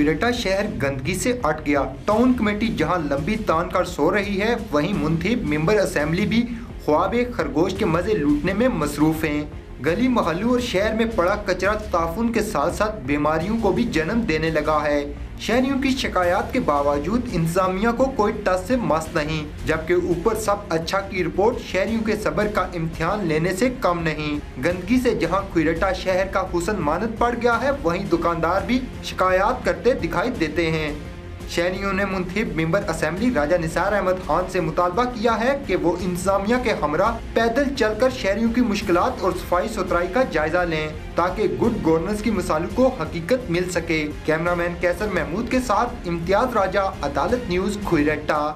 خویرٹا شہر گندگی سے اٹ گیا۔ ٹاؤن کمیٹی جہاں لمبی تان کر سو رہی ہے، وہیں منتخب ممبر اسمبلی بھی خواب خرگوش کے مزے لوٹنے میں مصروف ہیں۔ گلی محلوں اور شہر میں پڑا کچرا تعفن کے ساتھ ساتھ بیماریوں کو بھی جنم دینے لگا ہے۔ شہریوں کی شکایات کے باوجود انتظامیہ کو کوئی ٹس سے مس نہیں، جبکہ اوپر سب اچھا کی رپورٹ شہریوں کے صبر کا امتحان لینے سے کم نہیں۔ گندگی سے جہاں خویرٹا شہر کا حسن مانت پڑ گیا ہے، وہیں دکاندار بھی شکایات کرتے دکھائی دیتے ہیں۔ شہریوں نے منتخب ممبر اسمبلی راجہ نثار احمد خان سے مطالبہ کیا ہے کہ وہ انتظامیہ کے ہمراہ پیدل چل کر شہریوں کی مشکلات اور صفائی ستھرائی کا جائزہ لیں تاکہ گڈ گورننس کی مثالوں کو حقیقت مل سکے۔ کیمرامین کیسر محمود کے ساتھ امتیاز راجہ، عدالت نیوز کھوئرٹا